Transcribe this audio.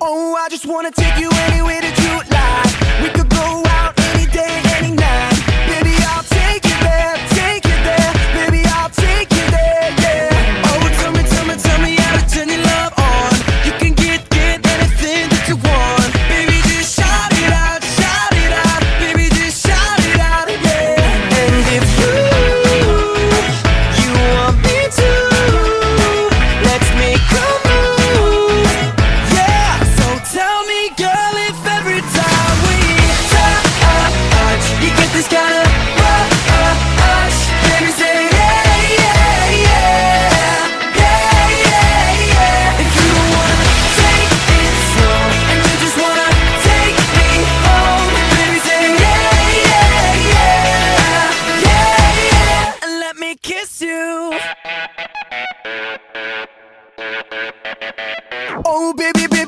Oh, I just wanna take you anywhere that you like. We could go out. Oh, baby, baby.